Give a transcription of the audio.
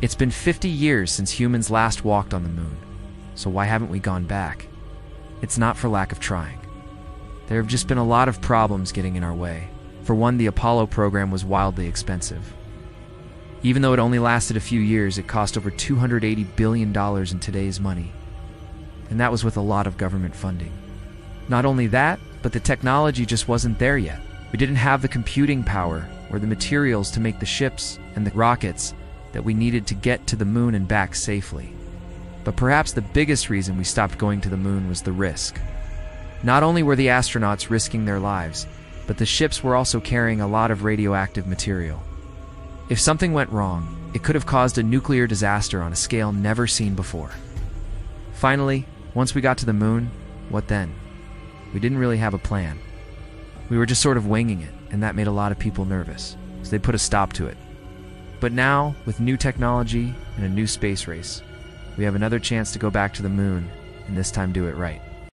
It's been 50 years since humans last walked on the moon, so why haven't we gone back? It's not for lack of trying. There have just been a lot of problems getting in our way. For one, the Apollo program was wildly expensive. Even though it only lasted a few years, it cost over $280 billion in today's money. And that was with a lot of government funding. Not only that, but the technology just wasn't there yet. We didn't have the computing power or the materials to make the ships and the rockets that we needed to get to the moon and back safely. But perhaps the biggest reason we stopped going to the moon was the risk. Not only were the astronauts risking their lives, but the ships were also carrying a lot of radioactive material. If something went wrong, it could have caused a nuclear disaster on a scale never seen before. Finally, once we got to the moon, what then? We didn't really have a plan. We were just sort of winging it, and that made a lot of people nervous, so they put a stop to it. But now, with new technology and a new space race, we have another chance to go back to the moon, and this time do it right.